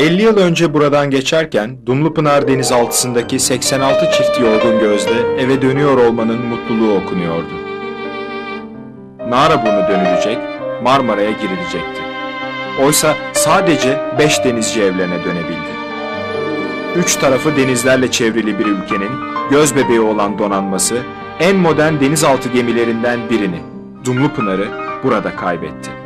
50 yıl önce buradan geçerken Dumlupınar denizaltısındaki 86 çift yorgun gözle eve dönüyor olmanın mutluluğu okunuyordu. Naraburnu dönülecek, Marmara'ya girilecekti. Oysa sadece 5 denizci evlerine dönebildi. Üç tarafı denizlerle çevrili bir ülkenin göz bebeği olan donanması en modern denizaltı gemilerinden birini, Dumlupınar'ı burada kaybetti.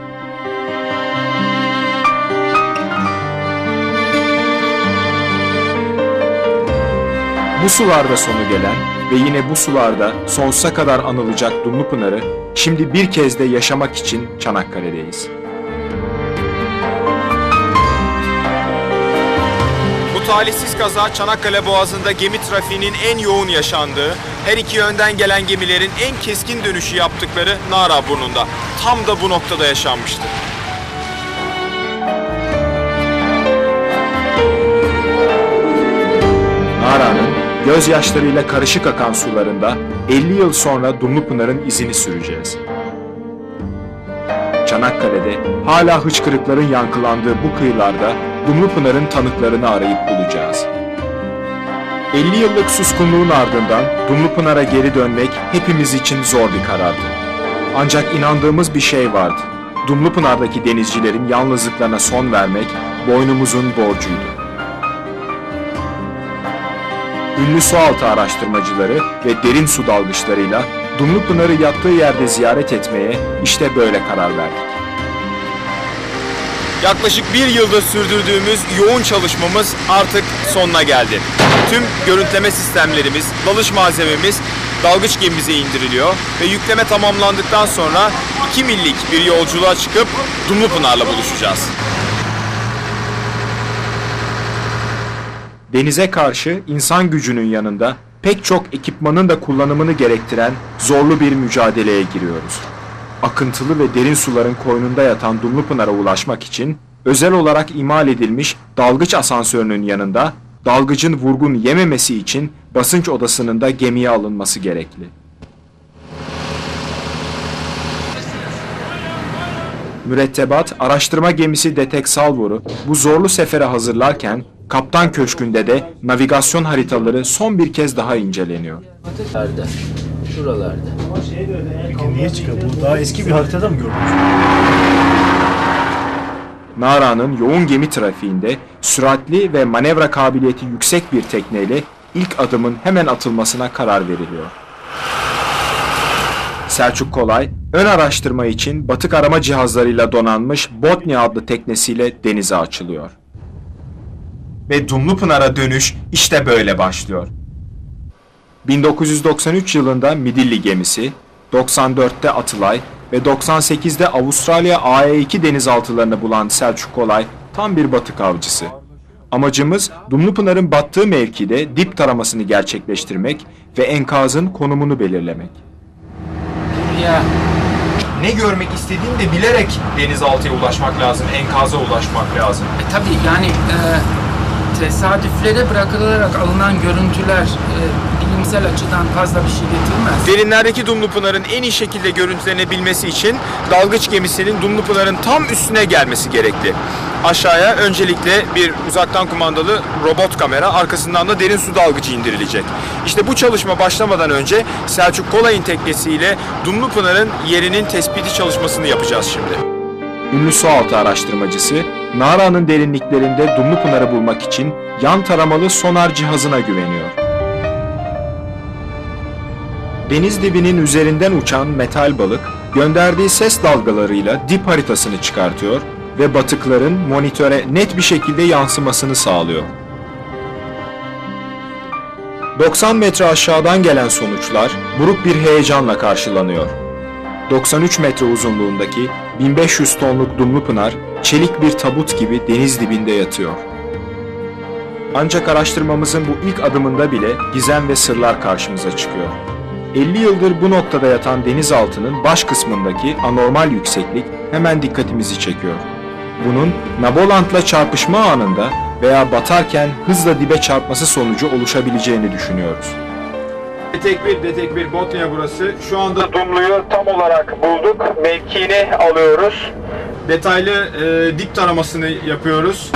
Bu sularda sonu gelen ve yine bu sularda sonsuza kadar anılacak Dumlupınar'ı şimdi bir kez de yaşamak için Çanakkale'deyiz. Bu talihsiz kaza Çanakkale Boğazı'nda gemi trafiğinin en yoğun yaşandığı, her iki yönden gelen gemilerin en keskin dönüşü yaptıkları Naraburnu'nda. Tam da bu noktada yaşanmıştı. Gözyaşlarıyla karışık akan sularında 50 yıl sonra Dumlupınar'ın izini süreceğiz. Çanakkale'de hala hıçkırıkların yankılandığı bu kıyılarda Dumlupınar'ın tanıklarını arayıp bulacağız. 50 yıllık suskunluğun ardından Dumlupınar'a geri dönmek hepimiz için zor bir karardı. Ancak inandığımız bir şey vardı. Dumlupınar'daki denizcilerin yalnızlıklarına son vermek boynumuzun borcuydu. Ünlü sualtı araştırmacıları ve derin su dalgıçlarıyla Dumlupınar'ı yattığı yerde ziyaret etmeye işte böyle karar verdik. Yaklaşık bir yılda sürdürdüğümüz yoğun çalışmamız artık sonuna geldi. Tüm görüntüleme sistemlerimiz, dalış malzememiz dalgıç gemimize indiriliyor ve yükleme tamamlandıktan sonra 2 millik bir yolculuğa çıkıp Dumlupınar'la buluşacağız. Denize karşı insan gücünün yanında pek çok ekipmanın da kullanımını gerektiren zorlu bir mücadeleye giriyoruz. Akıntılı ve derin suların koynunda yatan Dumlupınar'a ulaşmak için özel olarak imal edilmiş dalgıç asansörünün yanında dalgıcın vurgun yememesi için basınç odasının da gemiye alınması gerekli. Mürettebat araştırma gemisi Detek Salvor'u bu zorlu sefere hazırlarken Kaptan Köşkü'nde de navigasyon haritaları son bir kez daha inceleniyor. Nerede? Şuralarda. Peki niye çıkıyor? Bu daha eski bir haritada mı gördünüz? Nara'nın yoğun gemi trafiğinde süratli ve manevra kabiliyeti yüksek bir tekneyle ilk adımın hemen atılmasına karar veriliyor. Selçuk Kolay, ön araştırma için batık arama cihazlarıyla donanmış Botnia adlı teknesiyle denize açılıyor. Ve Dumlupınar'a dönüş işte böyle başlıyor. 1993 yılında Midilli gemisi, 94'te Atılay ve 98'de Avustralya AE2 denizaltılarını bulan Selçuk Kolay tam bir batık avcısı. Amacımız Dumlupınar'ın battığı mevkide dip taramasını gerçekleştirmek ve enkazın konumunu belirlemek. Ya Ne görmek istediğini de bilerek denizaltıya ulaşmak lazım, enkaza ulaşmak lazım. e, tabii yani e, tesadüflere bırakılarak alınan görüntüler e, bilimsel açıdan fazla bir şey getirmez. Derinlerdeki Dumlupınar'ın en iyi şekilde görüntülenebilmesi için dalgıç gemisinin Dumlupınar'ın tam üstüne gelmesi gerekli. Aşağıya öncelikle bir uzaktan kumandalı robot kamera, arkasından da derin su dalgıcı indirilecek. İşte bu çalışma başlamadan önce Selçuk Kolay'ın teknesiyle Dumlupınar'ın yerinin tespiti çalışmasını yapacağız şimdi. Ünlü sualtı araştırmacısı, Nara'nın derinliklerinde Dumlupınar'ı bulmak için yan taramalı sonar cihazına güveniyor. Deniz dibinin üzerinden uçan metal balık, gönderdiği ses dalgalarıyla dip haritasını çıkartıyor ve batıkların monitöre net bir şekilde yansımasını sağlıyor. 90 metre aşağıdan gelen sonuçlar buruk bir heyecanla karşılanıyor. 93 metre uzunluğundaki 1500 tonluk Dumlupınar çelik bir tabut gibi deniz dibinde yatıyor. Ancak araştırmamızın bu ilk adımında bile gizem ve sırlar karşımıza çıkıyor. 50 yıldır bu noktada yatan denizaltının baş kısmındaki anormal yükseklik hemen dikkatimizi çekiyor. Bunun Nabolant'la çarpışma anında veya batarken hızla dibe çarpması sonucu oluşabileceğini düşünüyoruz. Detek 1, Detek 1, Botnia burası. Şu anda Dumlu'yu tam olarak bulduk. Mevkiini alıyoruz. Detaylı e, dip taramasını yapıyoruz.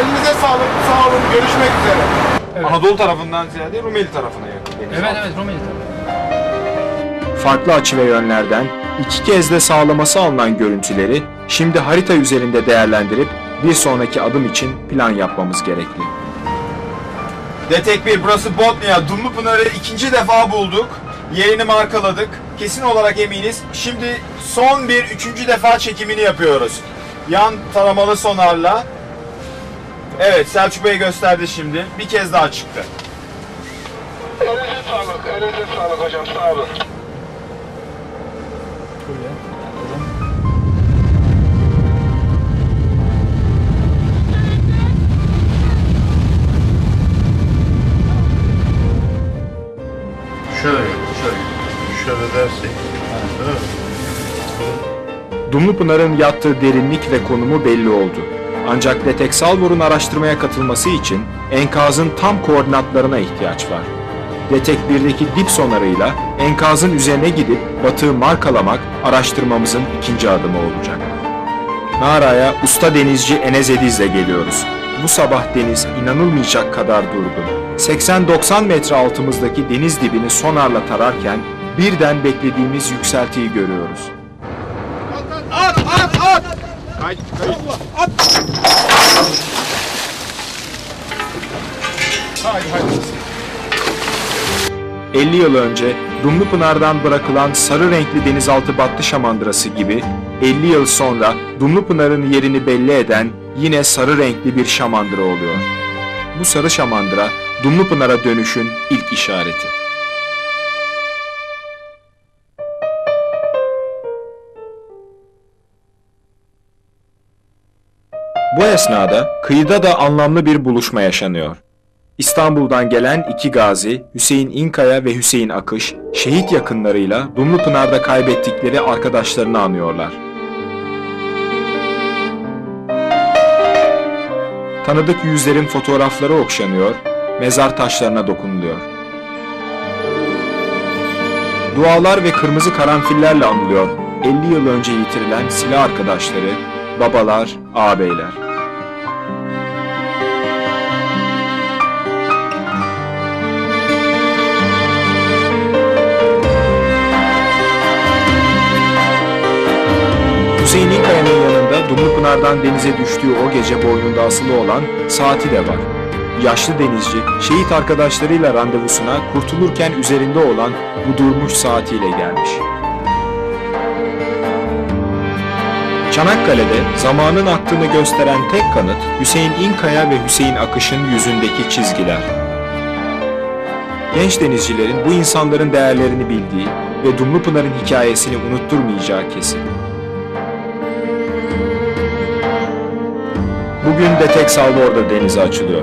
Elinize sağlık, sağ olun. Görüşmek üzere. Anadolu tarafından ziyade Rumeli tarafına yakın. Evet evet Rumeli tabii. Farklı açı ve yönlerden iki kez de sağlaması alınan görüntüleri şimdi harita üzerinde değerlendirip bir sonraki adım için plan yapmamız gerekli. Detek 1 burası Botnia. Dumlupınar'ı ikinci defa bulduk. Yerini markaladık. Kesin olarak eminiz. Şimdi son bir üçüncü defa çekimini yapıyoruz. Yan taramalı sonarla. Evet Selçuk Bey gösterdi şimdi. Bir kez daha çıktı. Elinize sağlık, elinize sağlık hocam. Sağ olun. Şöyle dersek. Evet. Dumlupınar'ın yattığı derinlik ve konumu belli oldu. Ancak Detek Salvor'un araştırmaya katılması için enkazın tam koordinatlarına ihtiyaç var. Detek 1'deki dip sonarıyla enkazın üzerine gidip batığı markalamak araştırmamızın ikinci adımı olacak. Nara'ya usta denizci Enes Ediz'le geliyoruz. Bu sabah deniz inanılmayacak kadar durgun. 80-90 metre altımızdaki deniz dibini sonarla tararken birden beklediğimiz yükseltiyi görüyoruz. Kayıt, kayıt. Haydi haydi. 50 yıl önce Dumlupınar'dan bırakılan sarı renkli denizaltı battı şamandırası gibi 50 yıl sonra Dumlupınar'ın yerini belli eden yine sarı renkli bir şamandıra oluyor. Bu sarı şamandıra Dumlupınar'a dönüşün ilk işareti. Bu esnada kıyıda da anlamlı bir buluşma yaşanıyor. İstanbul'dan gelen iki gazi, Hüseyin İnkaya ve Hüseyin Akış, şehit yakınlarıyla Dumlupınar'da kaybettikleri arkadaşlarını anıyorlar. Tanıdık yüzlerin fotoğrafları okşanıyor, mezar taşlarına dokunuluyor. Dualar ve kırmızı karanfillerle anılıyor 50 yıl önce yitirilen silah arkadaşları, babalar, ağabeyler. Hüseyin İnkaya'nın yanında Dumlupınar'dan denize düştüğü o gece boynunda asılı olan saati de var. Yaşlı denizci, şehit arkadaşlarıyla randevusuna kurtulurken üzerinde olan bu durmuş saatiyle gelmiş. Çanakkale'de zamanın aktığını gösteren tek kanıt Hüseyin İnkaya ve Hüseyin Akış'ın yüzündeki çizgiler. Genç denizcilerin bu insanların değerlerini bildiği ve Dumlupınar'ın hikayesini unutturmayacağı kesin. Bugün de tek salvorda denize açılıyor.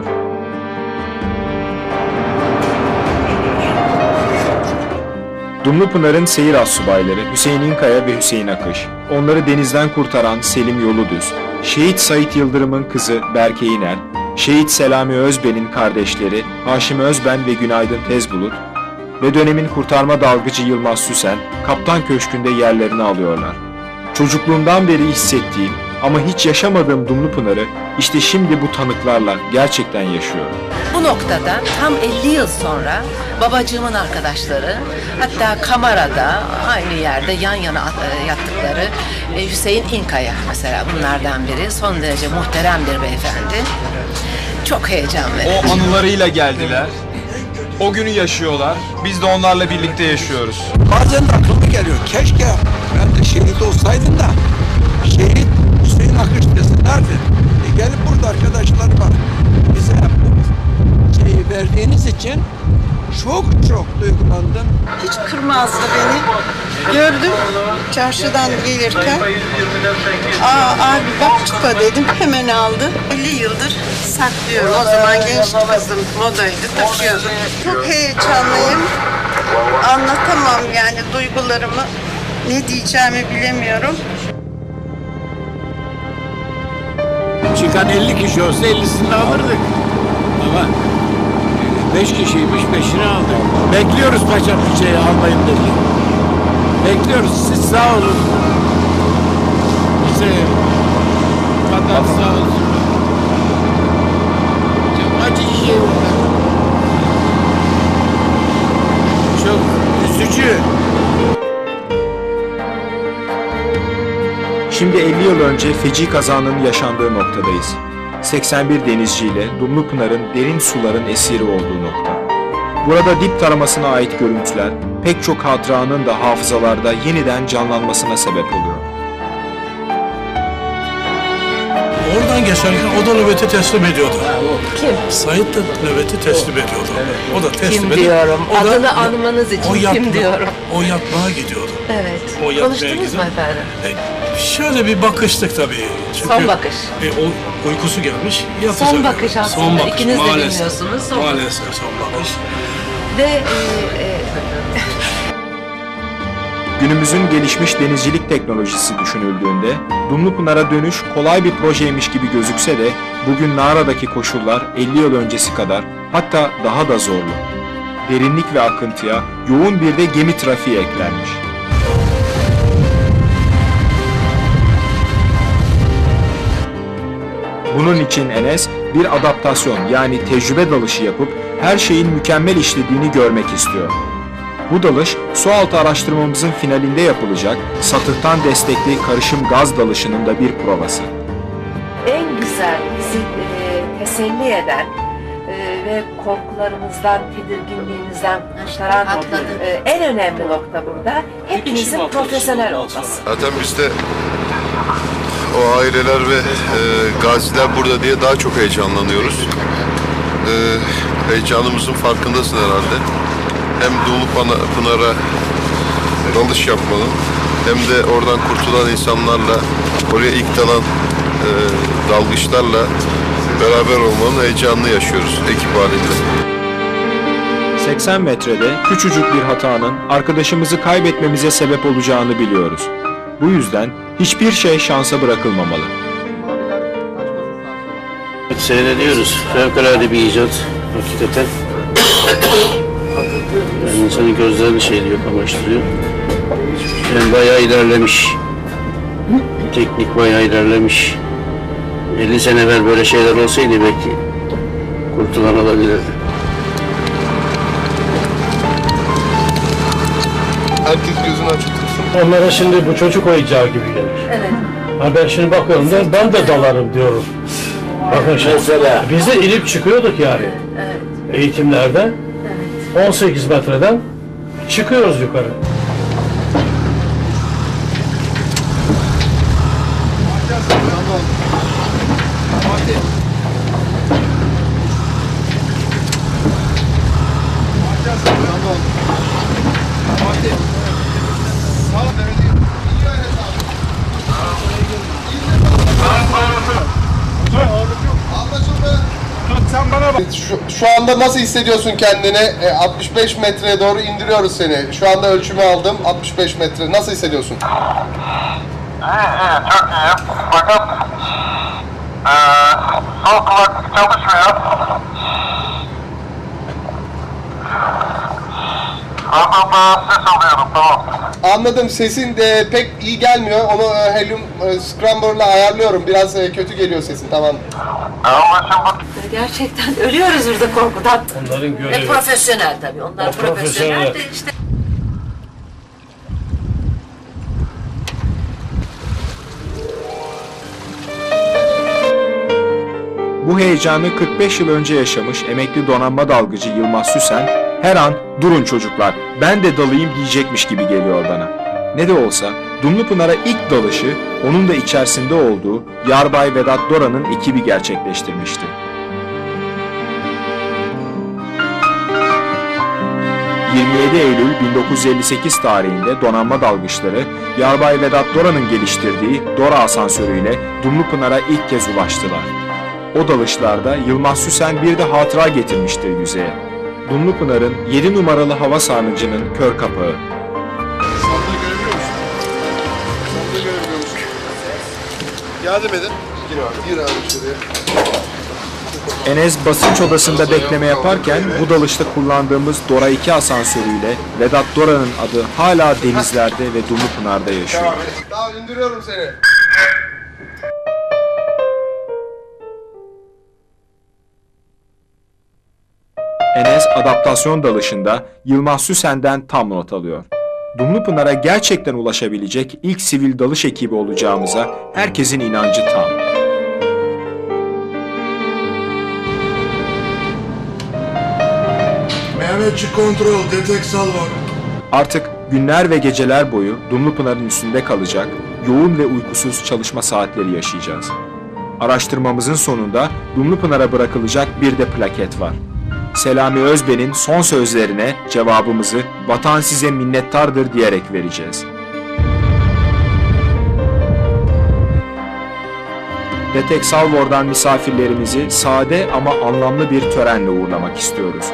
Dumlupınar'ın seyir astsubayları Hüseyin İnkaya ve Hüseyin Akış, onları denizden kurtaran Selim Yoludüz, Şehit Sait Yıldırım'ın kızı Berke İner, Şehit Selami Özben'in kardeşleri Haşim Özben ve Günaydın Tezbulut ve dönemin kurtarma dalgıcı Yılmaz Süsen, Kaptan Köşkü'nde yerlerini alıyorlar. Çocukluğumdan beri hissettiğim ama hiç yaşamadığım Dumlupınar'ı işte şimdi bu tanıklarla gerçekten yaşıyorum. Bu noktada tam 50 yıl sonra babacığımın arkadaşları hatta kamerada aynı yerde yan yana at- yattıkları e, Hüseyin İnkaya mesela bunlardan biri son derece muhterem bir beyefendi. Çok heyecan verici. O anılarıyla geldiler. O günü yaşıyorlar. Biz de onlarla birlikte yaşıyoruz. Bazen de aklıma geliyor. Keşke ben de şehit olsaydım da Akış deselerdi. E gelip burada arkadaşlar var. Bize şeyi verdiğiniz için çok çok duygulandım. Hiç kırmazdı beni. Gördüm çarşıdan gelirken. Aa abi bak çupa dedim hemen aldı. 50 yıldır saklıyorum. O zaman genç kızım modaydı takıyordum. Çok heyecanlıyım. Anlatamam yani duygularımı. Ne diyeceğimi bilemiyorum. Çıkan 50 kişi olsa 50'sini alırdık. Ama 5 kişiymiş 5'ini aldık. Bekliyoruz paşam bir şey almayın dedi. Bekliyoruz siz sağ olun. İşte kadar sağ olsun. Şimdi 50 yıl önce feci kazanın yaşandığı noktadayız. 81 denizciyle Dumlupınar'ın derin suların esiri olduğu nokta. Burada dip taramasına ait görüntüler pek çok hatıranın da hafızalarda yeniden canlanmasına sebep oluyor. Oradan geçerken o da nöbeti teslim ediyordu. Kim? Sait de nöbeti teslim ediyordu. O da teslim Kim diyorum. o da- Adını anmanız için o kim yatma- diyorum. O yatmaya gidiyordu. Evet. O yatmaya Konuştunuz mu efendim? E, şöyle bir bakıştık tabii. Çünkü, Son bakış. E, o uykusu gelmiş. yatacak. Son bakış aslında. İkiniz de maalesef. bilmiyorsunuz. Son bakış. maalesef son bakış. Ve e, e, Günümüzün gelişmiş denizcilik teknolojisi düşünüldüğünde Dumlupınar'a dönüş kolay bir projeymiş gibi gözükse de bugün Nara'daki koşullar 50 yıl öncesi kadar hatta daha da zorlu. Derinlik ve akıntıya yoğun bir de gemi trafiği eklenmiş. Bunun için Enes bir adaptasyon yani tecrübe dalışı yapıp her şeyin mükemmel işlediğini görmek istiyor. Bu dalış sualtı araştırmamızın finalinde yapılacak satıhtan destekli karışım gaz dalışının da bir provası. en güzel bizi e, teselli eden e, ve korkularımızdan, tedirginliğimizden kurtaran e, en önemli nokta burada hepinizin profesyonel olması. Zaten bizde o aileler ve e, gaziler burada diye daha çok heyecanlanıyoruz. E, heyecanımızın farkındasın herhalde. Hem Pana- Pınar'a dalış yapmanın hem de oradan kurtulan insanlarla oraya ilk dalan e, dalgıçlarla beraber olmanın heyecanını yaşıyoruz ekip halinde. 80 metrede küçücük bir hatanın arkadaşımızı kaybetmemize sebep olacağını biliyoruz. Bu yüzden hiçbir şey şansa bırakılmamalı. Seyrediyoruz. Fevkalade bir icat. Hakikaten. Yani insanın gözlerini şeyliyor, kamaştırıyor. Yani bayağı ilerlemiş. Teknik bayağı ilerlemiş. 50 sene evvel böyle şeyler olsaydı belki kurtulan olabilirdi. Onlara şimdi bu çocuk oyuncağı gibi gelir. Evet. Ha ben şimdi bakıyorum da ben de dalarım diyorum. Bakın şimdi. Mesela? Biz de inip çıkıyorduk yani. Eğitimlerde. 18 metreden çıkıyoruz yukarı. Şu, şu anda nasıl hissediyorsun kendini? E, 65 metreye doğru indiriyoruz seni. Şu anda ölçümü aldım. 65 metre. Nasıl hissediyorsun? İyi iyi çok iyi. Fakat eee sol kulaklık çalışmıyor. Ardından ses alıyorum tamam. Anladım. Sesin de pek iyi gelmiyor. Onu e, helyum e, scrambler'la ayarlıyorum. Biraz e, kötü geliyor sesin. Tamam. Anlaşıldı. Gerçekten ölüyoruz burada korkudan. Onların Ve görevi. profesyonel tabii. Onlar O profesyonel profesyonel. de işte Bu heyecanı 45 yıl önce yaşamış emekli donanma dalgıcı Yılmaz Süsen her an durun çocuklar ben de dalayım diyecekmiş gibi geliyor bana. Ne de olsa Dumlupınar'a ilk dalışı onun da içerisinde olduğu Yarbay Vedat Dora'nın ekibi gerçekleştirmişti. ...27 Eylül 1958 tarihinde donanma dalgıçları Yarbay Vedat Dora'nın geliştirdiği Dora asansörüyle Dumlupınar'a ilk kez ulaştılar. O dalışlarda Yılmaz Süsen bir de hatıra getirmiştir yüzeye. Dumlupınar'ın 7 numaralı hava sarnıcının kör kapağı. Sandığı görebiliyor musun? Sandığı görebiliyor musun? Yardım edin. Gir abi. Gir abi şuraya. Enes basınç odasında bekleme yaparken bu dalışta kullandığımız Dora 2 asansörüyle Vedat Dora'nın adı hala denizlerde ve Dumlupınar'da yaşıyor. Tamam indiriyorum seni. Enes adaptasyon dalışında Yılmaz Süsen'den tam not alıyor. Dumlupınar'a gerçekten ulaşabilecek ilk sivil dalış ekibi olacağımıza herkesin inancı tam. Mehmetçi kontrol, detek salvo. Artık günler ve geceler boyu Dumlupınar'ın üstünde kalacak, yoğun ve uykusuz çalışma saatleri yaşayacağız. Araştırmamızın sonunda Dumlupınar'a bırakılacak bir de plaket var. Selami Özben'in son sözlerine cevabımızı vatan size minnettardır diyerek vereceğiz. Detek Salvor'dan misafirlerimizi sade ama anlamlı bir törenle uğurlamak istiyoruz.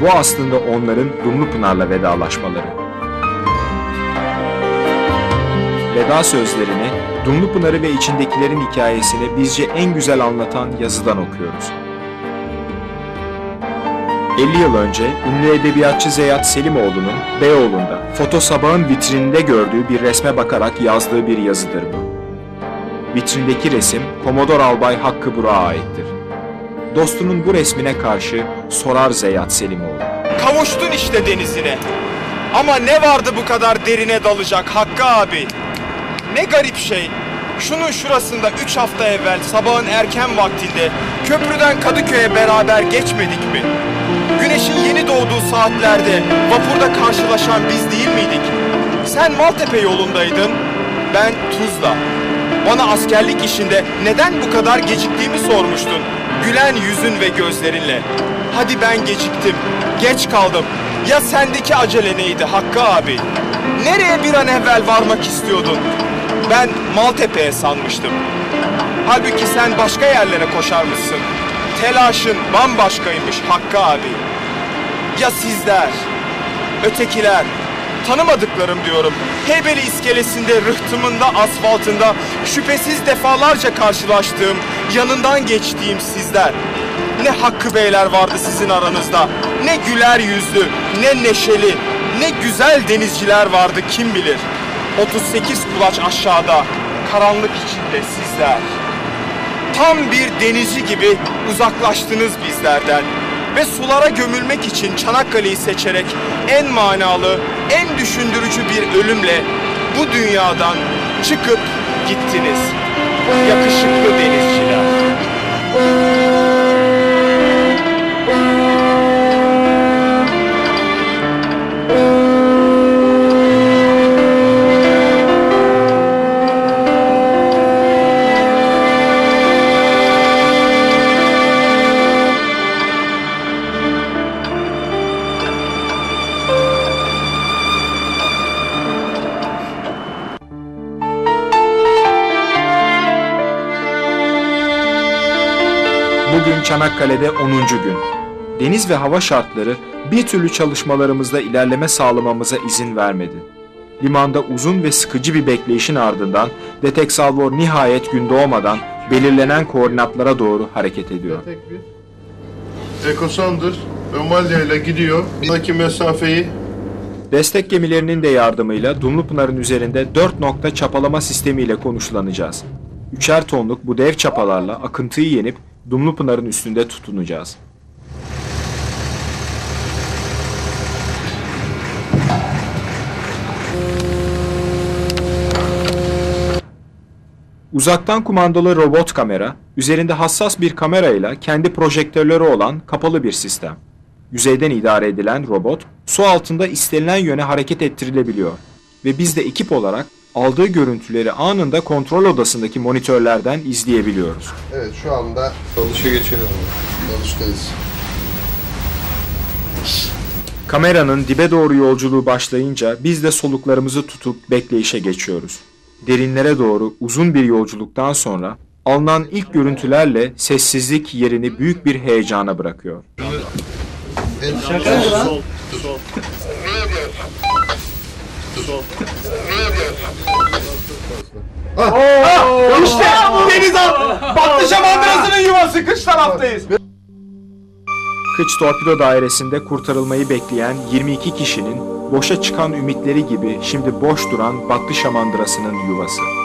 Bu aslında onların Dumlupınar'la vedalaşmaları. Veda sözlerini, Dumlupınar'ı ve içindekilerin hikayesini bizce en güzel anlatan yazıdan okuyoruz. 50 yıl önce ünlü edebiyatçı Zeyat Selimoğlu'nun Beyoğlu'nda Foto Sabah'ın vitrininde gördüğü bir resme bakarak yazdığı bir yazıdır bu. Vitrindeki resim Komodor Albay Hakkı Burak'a aittir. Dostunun bu resmine karşı sorar Zeyat Selimoğlu. Kavuştun işte denizine. Ama ne vardı bu kadar derine dalacak Hakkı abi? Ne garip şey. Şunun şurasında 3 hafta evvel sabahın erken vaktinde köprüden Kadıköy'e beraber geçmedik mi? Güneşin yeni doğduğu saatlerde vapurda karşılaşan biz değil miydik? Sen Maltepe yolundaydın, ben Tuzla. Bana askerlik işinde neden bu kadar geciktiğimi sormuştun. Gülen yüzün ve gözlerinle. Hadi ben geciktim, geç kaldım. Ya sendeki acele neydi Hakkı abi? Nereye bir an evvel varmak istiyordun? Ben Maltepe'ye sanmıştım. Halbuki sen başka yerlere koşarmışsın. Telaşın bambaşkaymış Hakkı abi. Ya sizler, ötekiler, tanımadıklarım diyorum. Heybeli iskelesinde, rıhtımında, asfaltında şüphesiz defalarca karşılaştığım, yanından geçtiğim sizler. Ne Hakkı Beyler vardı sizin aranızda. Ne güler yüzlü, ne neşeli, ne güzel denizciler vardı kim bilir. 38 kulaç aşağıda, karanlık içinde sizler. Tam bir denizci gibi uzaklaştınız bizlerden ve sulara gömülmek için Çanakkale'yi seçerek en manalı, en düşündürücü bir ölümle bu dünyadan çıkıp gittiniz. Yakışıklı denizciler. Çanakkale'de 10. gün. Deniz ve hava şartları bir türlü çalışmalarımızda ilerleme sağlamamıza izin vermedi. Limanda uzun ve sıkıcı bir bekleyişin ardından Detek Salvor nihayet gün doğmadan belirlenen koordinatlara doğru hareket ediyor. Ekosandır, Ömalya ile gidiyor. Buradaki mesafeyi Destek gemilerinin de yardımıyla Dumlupınar'ın üzerinde 4 nokta çapalama sistemiyle konuşlanacağız. Üçer tonluk bu dev çapalarla akıntıyı yenip Dumlupınar'ın üstünde tutunacağız. Uzaktan kumandalı robot kamera, üzerinde hassas bir kamerayla kendi projektörleri olan kapalı bir sistem. Yüzeyden idare edilen robot, su altında istenilen yöne hareket ettirilebiliyor ve biz de ekip olarak aldığı görüntüleri anında kontrol odasındaki monitörlerden izleyebiliyoruz. Evet şu anda dalışa geçelim. Dalıştayız. Kameranın dibe doğru yolculuğu başlayınca biz de soluklarımızı tutup bekleyişe geçiyoruz. Derinlere doğru uzun bir yolculuktan sonra alınan ilk görüntülerle sessizlik yerini büyük bir heyecana bırakıyor. Sol. Ah, işte deniz al. Battı şamandırasının yuvası kış taraftayız. Kıç torpido dairesinde kurtarılmayı bekleyen 22 kişinin boşa çıkan ümitleri gibi şimdi boş duran Battı Şamandırası'nın yuvası.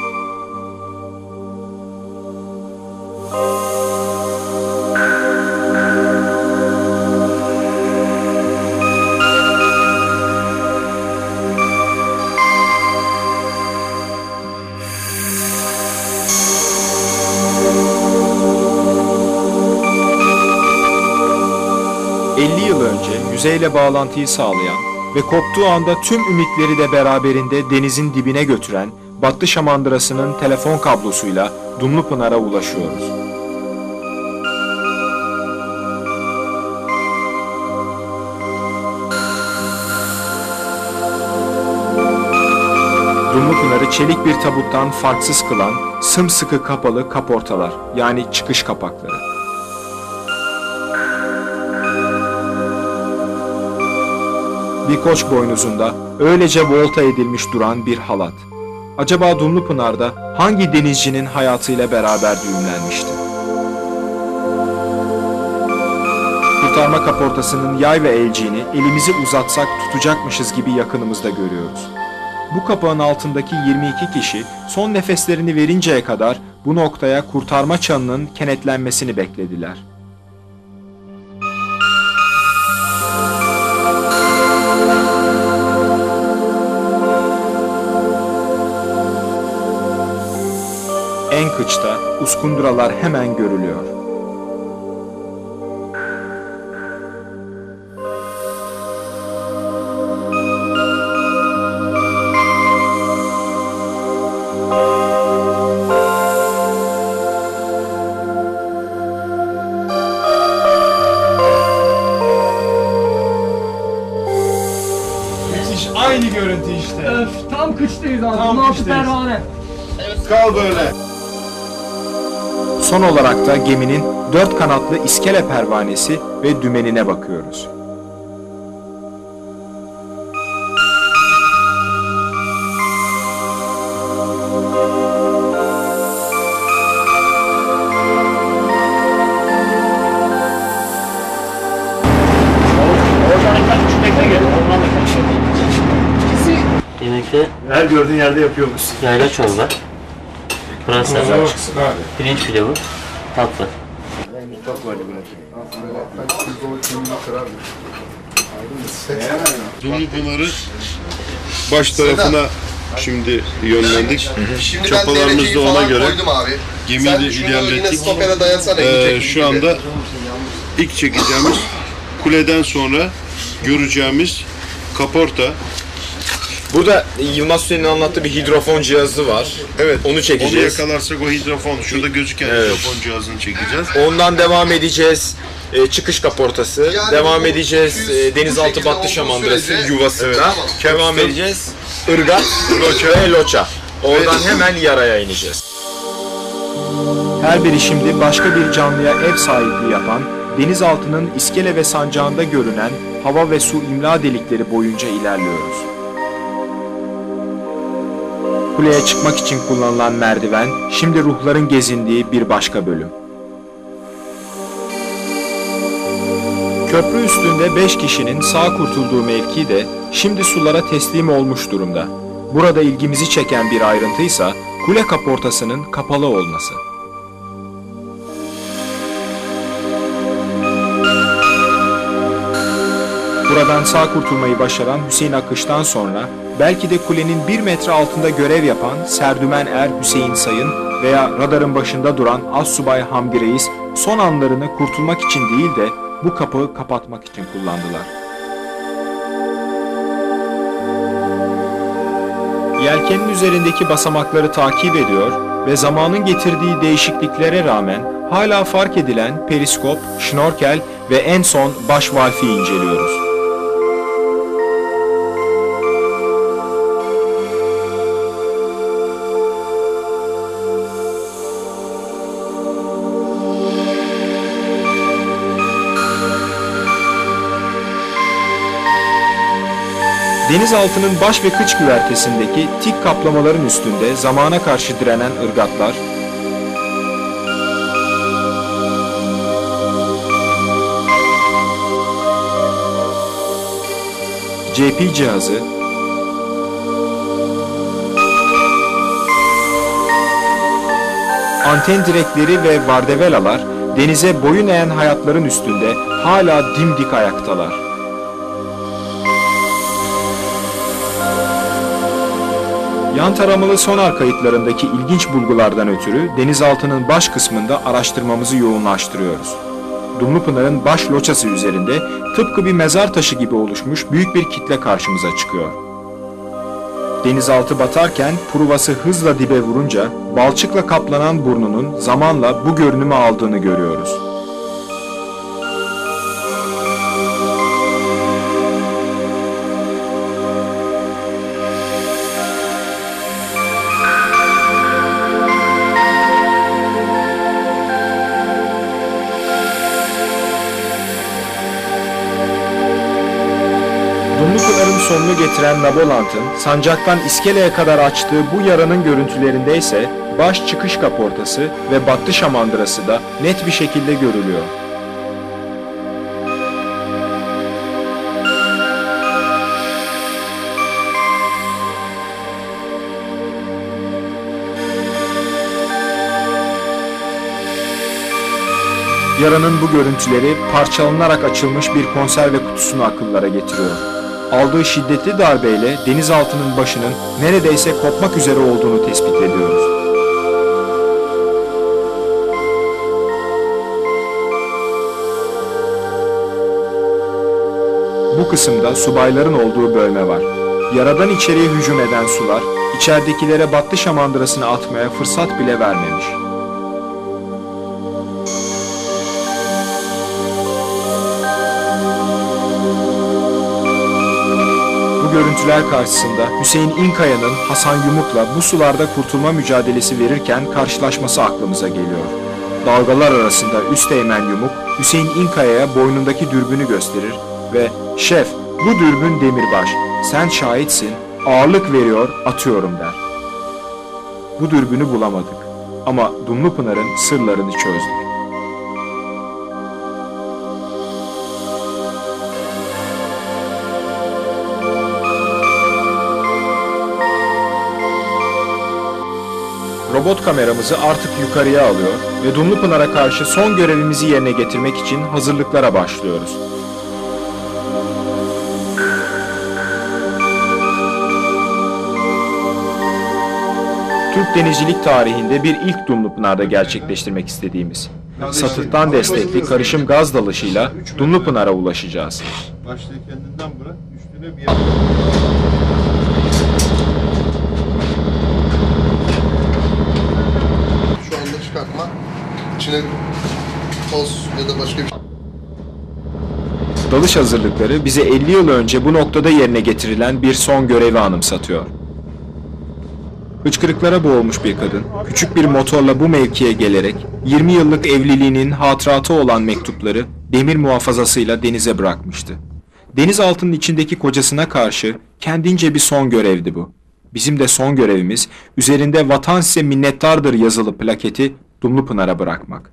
Yüzeyle bağlantıyı sağlayan ve koptuğu anda tüm ümitleri de beraberinde denizin dibine götüren Battı Şamandırası'nın telefon kablosuyla Dumlupınar'a ulaşıyoruz. Dumlupınar'ı çelik bir tabuttan farksız kılan sımsıkı kapalı kaportalar yani çıkış kapakları. Bir koç boynuzunda öylece volta edilmiş duran bir halat. Acaba Dumlupınar'da hangi denizcinin hayatıyla beraber düğümlenmişti? Kurtarma kaportasının yay ve elciğini elimizi uzatsak tutacakmışız gibi yakınımızda görüyoruz. Bu kapağın altındaki 22 kişi son nefeslerini verinceye kadar bu noktaya kurtarma çanının kenetlenmesini beklediler. En kıçta uskunduralar hemen görülüyor. Son olarak da geminin dört kanatlı iskele pervanesi ve dümenine bakıyoruz. Yemekte Her gördüğün yerde yapıyormuşsun. yayla çorba, pırasa, çıksın abi. pirinç pilavı, tatlı. Bırakayım. Dumlupınar'ı baş tarafına şimdi yönlendik. Şimdi dereceyi da ona göre gemiyi de ilerlettik. Ee, şu anda ilk çekeceğimiz kuleden sonra göreceğimiz kaporta. Burada Yılmaz Hüseyin'in anlattığı bir hidrofon cihazı var. Evet. Onu çekeceğiz. Onu yakalarsak o hidrofon, şurada gözüken Evet. hidrofon cihazını çekeceğiz. Ondan devam edeceğiz. E, çıkış kaportası. Yani devam bu edeceğiz. 200 E, denizaltı battı şamandırası yuvasında. Evet, tamam. Devam edeceğiz. Irgat, loça ve loça. Oradan hemen yaraya ineceğiz. Her biri şimdi başka bir canlıya ev sahipliği yapan, denizaltının iskele ve sancağında görünen hava ve su imla delikleri boyunca ilerliyoruz. Kuleye çıkmak için kullanılan merdiven, şimdi ruhların gezindiği bir başka bölüm. Köprü üstünde 5 kişinin sağ kurtulduğu mevki de şimdi sulara teslim olmuş durumda. Burada ilgimizi çeken bir ayrıntıysa kule kaportasının kapalı olması. Buradan sağ kurtulmayı başaran Hüseyin Akış'tan sonra belki de kulenin bir metre altında görev yapan Serdümen Er Hüseyin Sayın veya radarın başında duran Assubay Hamdi Reis son anlarını kurtulmak için değil de bu kapağı kapatmak için kullandılar. Yelkenin üzerindeki basamakları takip ediyor ve zamanın getirdiği değişikliklere rağmen hala fark edilen periskop, şnorkel ve en son baş valfi inceliyoruz. Denizaltının baş ve kıç güvertesindeki tik kaplamaların üstünde zamana karşı direnen ırgatlar, JP cihazı, anten direkleri ve vardevelalar denize boyun eğen hayatların üstünde hala dimdik ayaktalar. Yan taramalı sonar kayıtlarındaki ilginç bulgulardan ötürü denizaltının baş kısmında araştırmamızı yoğunlaştırıyoruz. Dumlupınar'ın baş loçası üzerinde tıpkı bir mezar taşı gibi oluşmuş büyük bir kitle karşımıza çıkıyor. Denizaltı batarken pruvası hızla dibe vurunca balçıkla kaplanan burnunun zamanla bu görünümü aldığını görüyoruz. Getiren Nabolant'ın sancaktan iskeleye kadar açtığı bu yaranın görüntülerinde ise baş çıkış kaportası ve battı şamandırası da net bir şekilde görülüyor. Yaranın bu görüntüleri parçalanarak açılmış bir konserve kutusunu akıllara getiriyor. Aldığı şiddetli darbeyle denizaltının başının neredeyse kopmak üzere olduğunu tespit ediyoruz. Bu kısımda subayların olduğu bölme var. Yaradan içeriye hücum eden sular, içeridekilere battı şamandırasını atmaya fırsat bile vermemiş. Görüntüler karşısında Hüseyin İnkaya'nın Hasan Yumuk'la bu sularda kurtulma mücadelesi verirken karşılaşması aklımıza geliyor. Dalgalar arasında Üsteğmen Yumuk, Hüseyin İnkaya'ya boynundaki dürbünü gösterir ve ''Şef, bu dürbün demirbaş, sen şahitsin, ağırlık veriyor, atıyorum.'' der. Bu dürbünü bulamadık ama Dumlupınar'ın sırlarını çözdük. Robot kameramızı artık yukarıya alıyor ve Dumlupınar'a karşı son görevimizi yerine getirmek için hazırlıklara başlıyoruz. Türk denizcilik tarihinde bir ilk Dumlupınar'da gerçekleştirmek istediğimiz. Satıhtan destekli karışım gaz dalışıyla Dumlupınar'a ulaşacağız. Başlığı kendinden bırak, üstüne bir Şu anda çıkartma. İçine toz ya da başka bir şey. Dalış hazırlıkları bize 50 yıl önce bu noktada yerine getirilen bir son görevi anımsatıyor. Hıçkırıklara boğulmuş bir kadın, küçük bir motorla bu mevkiye gelerek 20 yıllık evliliğinin hatıratı olan mektupları demir muhafazasıyla denize bırakmıştı. Denizaltının içindeki kocasına karşı kendince bir son görevdi bu. Bizim de son görevimiz üzerinde vatan size minnettardır yazılı plaketi Dumlupınar'a bırakmak.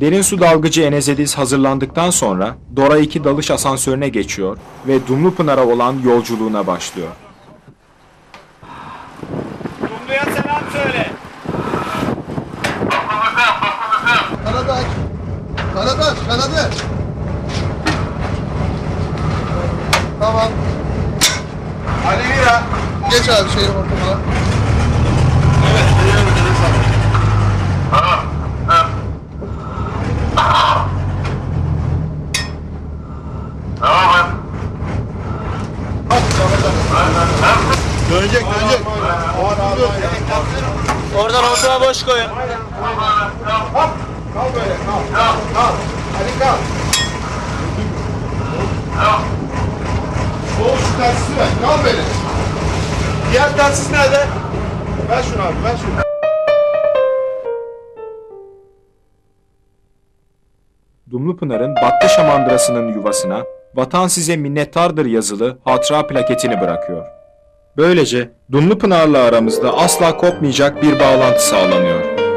Derin su dalgıcı Enes Ediz hazırlandıktan sonra Dora 2 dalış asansörüne geçiyor ve Dumlupınar'a olan yolculuğuna başlıyor. Dumlu'ya selam söyle. Kanadı aç, kanadı. Tamam. Ali Mira. Geç abi şeyin ortamına. Dönecek, dönecek. Oradan ortaya boş koyun. Hop. Kal böyle kal. Kal. Kal. Ali kal. Oğuz şu telsizi ver, kal böyle. Diğer telsiz nerede? Ver şunu abi ver şunu. Dumlupınar'ın Battı Şamandırası'nın yuvasına vatan size minnettardır yazılı hatıra plaketini bırakıyor. Böylece Dumlupınar'la aramızda asla kopmayacak bir bağlantı sağlanıyor.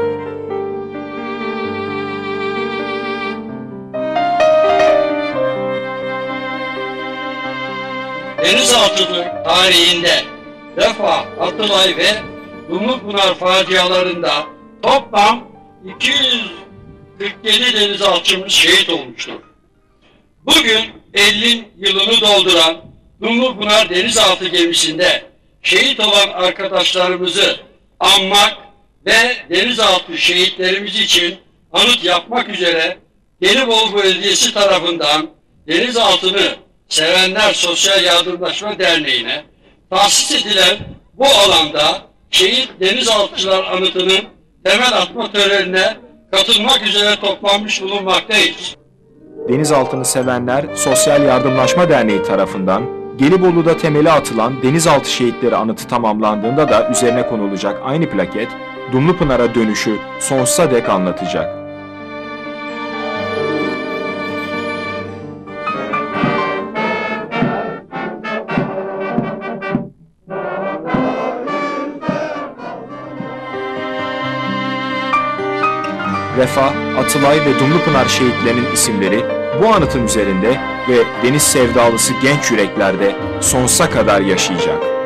Denizaltının tarihinde Vefa, Atılay ve Dumlupınar facialarında toplam 247 denizaltımız şehit olmuştur. Bugün 50 yılını dolduran Dumlupınar denizaltı gemisinde şehit olan arkadaşlarımızı anmak ve denizaltı şehitlerimiz için anıt yapmak üzere Gelibolu Belediyesi tarafından denizaltını sevenler Sosyal Yardımlaşma Derneği'ne tahsis edilen bu alanda şehit denizaltıcılar anıtının temel atma törenine katılmak üzere toplanmış bulunmaktayız. Denizaltını sevenler Sosyal Yardımlaşma Derneği tarafından Gelibolu'da temeli atılan denizaltı şehitleri anıtı tamamlandığında da üzerine konulacak aynı plaket Dumlupınar'a dönüşü sonsuza dek anlatacak. Refah, Atılay ve Dumlupınar şehitlerinin isimleri bu anıtın üzerinde ve deniz sevdalısı genç yüreklerde sonsuza kadar yaşayacak.